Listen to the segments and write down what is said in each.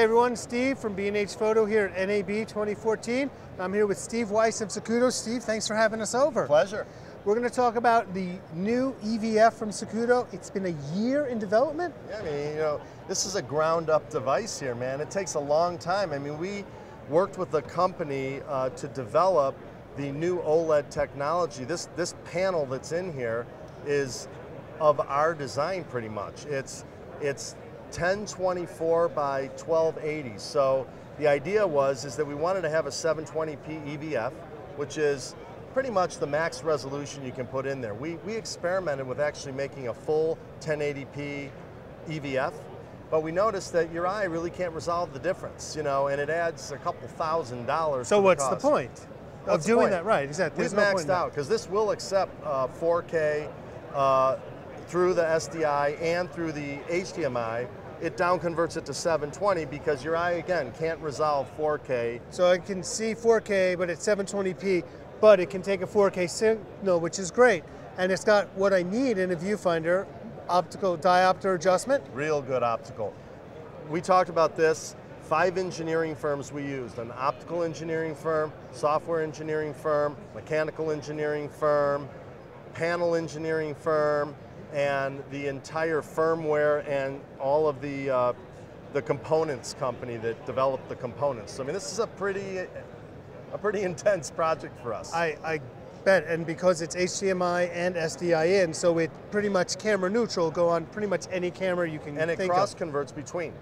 Hey everyone, Steve from B&H Photo here at NAB 2014. I'm here with Steve Weiss of Zacuto. Steve, thanks for having us over. Pleasure. We're going to talk about the new EVF from Zacuto. It's been a year in development. Yeah, I mean, you know, this is a ground up device here, man. It takes a long time. I mean, we worked with the company uh, to develop the new OLED technology. This, this panel that's in here is of our design pretty much. It's, it's 1024 by 1280. So the idea was is that we wanted to have a 720p EVF, which is pretty much the max resolution you can put in there. We, we experimented with actually making a full 1080p EVF, but we noticed that your eye really can't resolve the difference, you know, and it adds a couple thousand dollars. So what's the, the point what's of doing point? that? Right, exactly. We've no maxed out because this will accept uh, 4K uh, through the SDI and through the HDMI it down converts it to 720 because your eye again can't resolve 4K. So I can see 4K, but it's 720p, but it can take a 4K signal, which is great. And it's got what I need in a viewfinder, optical diopter adjustment. Real good optical. We talked about this, five engineering firms we used, an optical engineering firm, software engineering firm, mechanical engineering firm, panel engineering firm, and the entire firmware and all of the uh, the components company that developed the components. So, I mean, this is a pretty a pretty intense project for us. I, I bet, and because it's HDMI and SDI in, so it pretty much camera neutral, go on pretty much any camera you can and it cross of. converts between.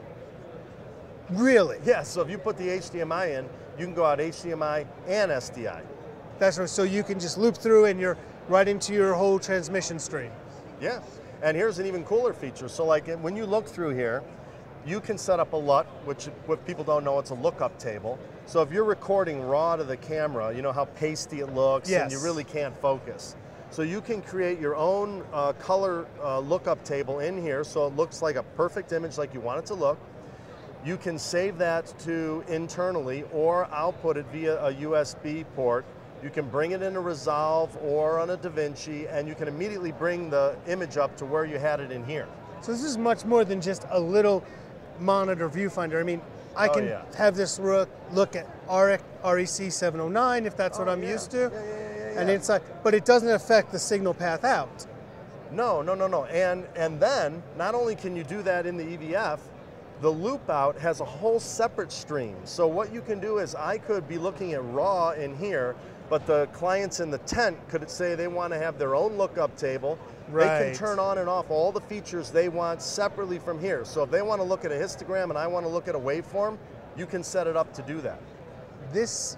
Really? Yeah. So if you put the HDMI in, you can go out HDMI and SDI. That's right. So you can just loop through and you're right into your whole transmission stream. Yeah, and here's an even cooler feature. So like when you look through here, you can set up a LUT, which if people don't know, it's a lookup table. So if you're recording raw to the camera, you know how pasty it looks yes. and you really can't focus. So you can create your own uh, color uh, lookup table in here so it looks like a perfect image like you want it to look. You can save that to internally or output it via a USB port you can bring it in a Resolve or on a DaVinci, and you can immediately bring the image up to where you had it in here. So this is much more than just a little monitor viewfinder. I mean, I oh, can yeah. have this look look at REC 709 if that's oh, what I'm yeah. used to, yeah, and inside, but it doesn't affect the signal path out. No, no, no, no. And and then not only can you do that in the EVF, the loop out has a whole separate stream. So what you can do is I could be looking at raw in here, but the clients in the tent could say they want to have their own lookup table. Right. They can turn on and off all the features they want separately from here. So if they want to look at a histogram and I want to look at a waveform, you can set it up to do that. This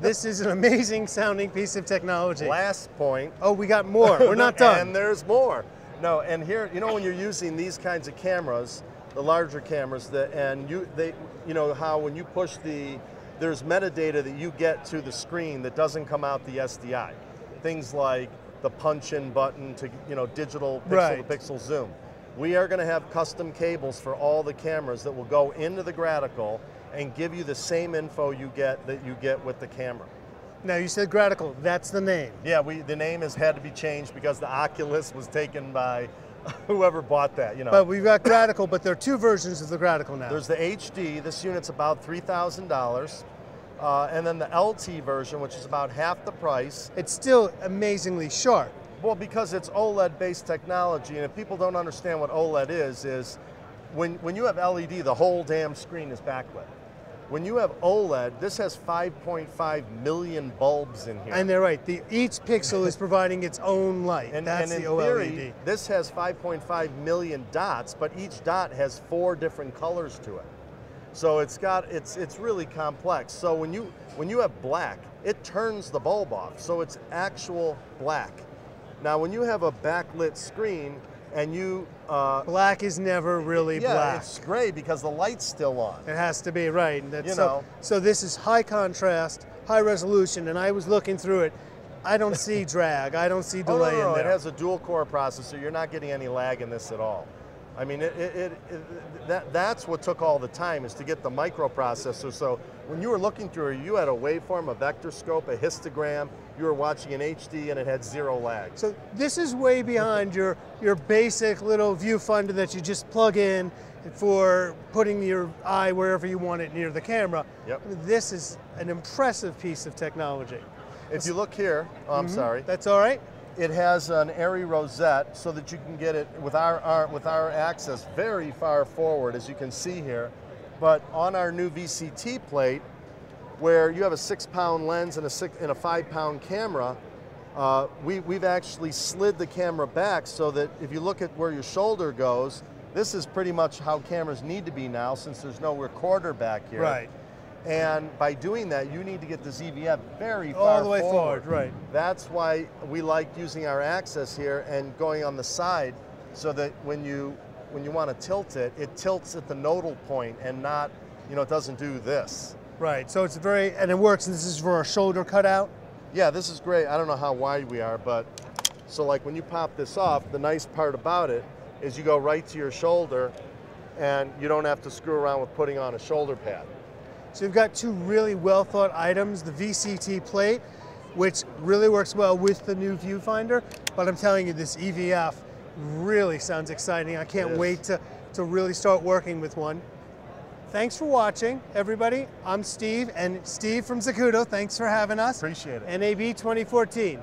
this is an amazing sounding piece of technology. Last point. Oh, we got more. We're not done. and there's more. No, and here, you know, when you're using these kinds of cameras, the larger cameras, that and you they, you know, how when you push the there's metadata that you get to the screen that doesn't come out the SDI. Things like the punch-in button to you know digital pixel to pixel zoom. We are going to have custom cables for all the cameras that will go into the Gratical and give you the same info you get that you get with the camera. Now you said Gratical, that's the name. Yeah, we the name has had to be changed because the Oculus was taken by whoever bought that, you know. But we've got Gratical, but there are two versions of the Gratical now. There's the HD. This unit's about three thousand uh, dollars, and then the LT version, which is about half the price. It's still amazingly sharp. Well, because it's OLED-based technology, and if people don't understand what OLED is, is when when you have LED, the whole damn screen is backlit. When you have OLED, this has 5.5 million bulbs in here. And they're right. The, each pixel is providing its own light. And, That's and the OLED. theory, this has 5.5 million dots, but each dot has four different colors to it. So it's got it's it's really complex. So when you when you have black, it turns the bulb off. So it's actual black. Now when you have a backlit screen, and you uh, black is never really yeah, black. it's gray because the light's still on. It has to be right. That's You so, know. so this is high contrast, high resolution, and I was looking through it. I don't see drag. I don't see Oh, delay no, no, no, in It has a dual core processor. You're not getting any lag in this at all. I mean, it, it, it, that, that's what took all the time is to get the microprocessor. So when you were looking through it, you had a waveform, a vector scope, a histogram. You were watching in HD, and it had zero lag. So this is way behind your your basic little viewfinder that you just plug in for putting your eye wherever you want it near the camera. Yep. This is an impressive piece of technology. If you look here, oh, I'm mm-hmm. sorry. That's all right. It has an ARRI rosette so that you can get it with our, our with our access very far forward, as you can see here. But on our new VCT plate, where you have a six-pound lens and a six and a five-pound camera, uh, we, we've actually slid the camera back so that if you look at where your shoulder goes, this is pretty much how cameras need to be now since there's no recorder back here. Right. And by doing that, you need to get the ZVF very far All the way forward, right. That's why we like using our axis here and going on the side so that when you when you want to tilt it, it tilts at the nodal point and not, you know, it doesn't do this. Right. So it's very, and it works. And this is for a shoulder cutout. Yeah, this is great. I don't know how wide we are, but so like when you pop this off, the nice part about it is you go right to your shoulder and you don't have to screw around with putting on a shoulder pad. So you've got two really well thought items, the VCT plate, which really works well with the new viewfinder, but I'm telling you this EVF really sounds exciting. I can't wait to, to really start working with one. Thanks for watching, everybody. I'm Steve, and Steve from Zacuto, thanks for having us. Appreciate it. NAB 2014.